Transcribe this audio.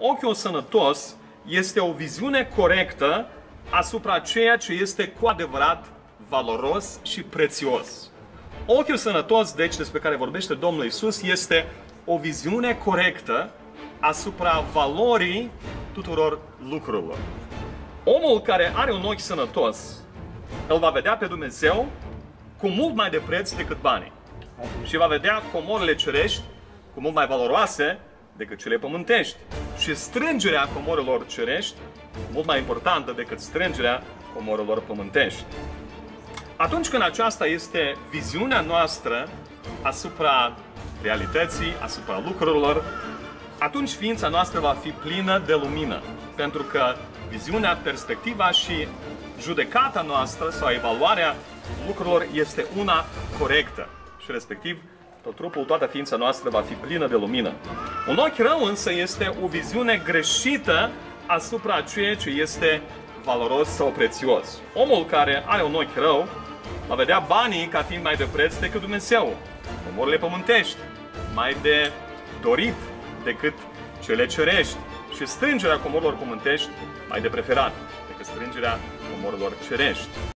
Ochiul sănătos este o viziune corectă asupra ceea ce este cu adevărat valoros și prețios. Ochiul sănătos, deci, despre care vorbește Domnul Isus, este o viziune corectă asupra valorii tuturor lucrurilor. Omul care are un ochi sănătos, îl va vedea pe Dumnezeu cu mult mai de preț decât banii. Și va vedea comorile cerești cu mult mai valoroase decât cele pământești. Și strângerea comorilor cerești, mult mai importantă decât strângerea comorilor pământești. Atunci când aceasta este viziunea noastră asupra realității, asupra lucrurilor, atunci ființa noastră va fi plină de lumină. Pentru că viziunea, perspectiva și judecata noastră sau evaluarea lucrurilor este una corectă. Și respectiv, tot trupul, toată ființa noastră va fi plină de lumină. Un ochi rău însă este o viziune greșită asupra ceea ce este valoros sau prețios. Omul care are un ochi rău va vedea banii ca fiind mai de preț decât Dumnezeu, comorile pământești, mai de dorit decât cele cerești și strângerea comorilor pământești mai de preferat decât strângerea comorilor cerești.